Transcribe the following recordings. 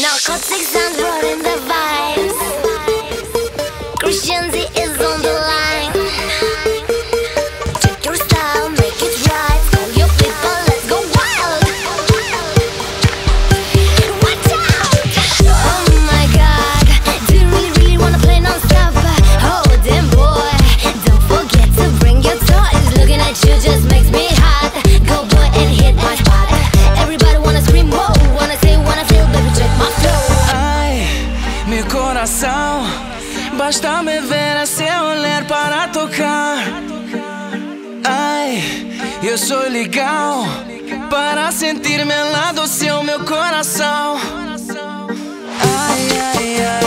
Narcotics and running the vibes. Christian coração, basta me ver a seu olhar para tocar. Ai, eu sou legal para sentir meu lado, seu meu coração. Ai, ai, ai,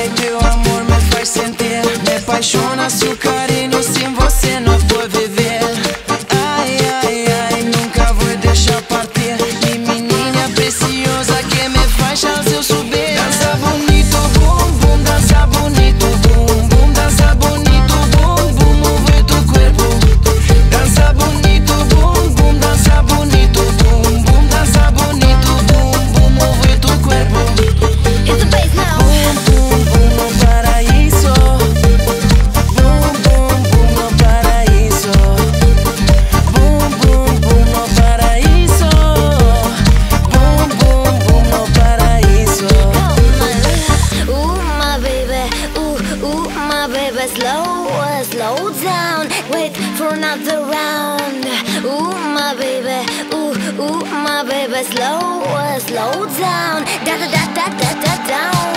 slow, slow down. Wait for another round. Ooh, my baby, ooh, ooh, my baby, slow, slow down. Da da da da da da down.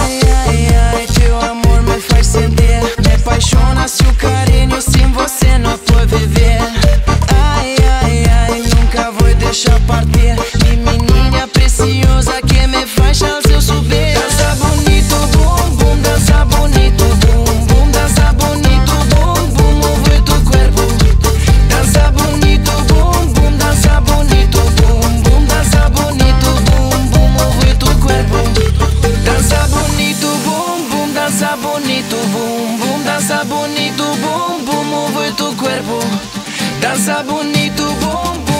Ai, ai, ai, teu amor me faz sentir. Me apaixona se o carinho, sem você não vou viver. Ai, ai, ai, nunca vou deixar partir. E menina preciosa que me faz Danza bonito, bum, bum, mueve tu cuerpo. Danza bonito, bum, bum.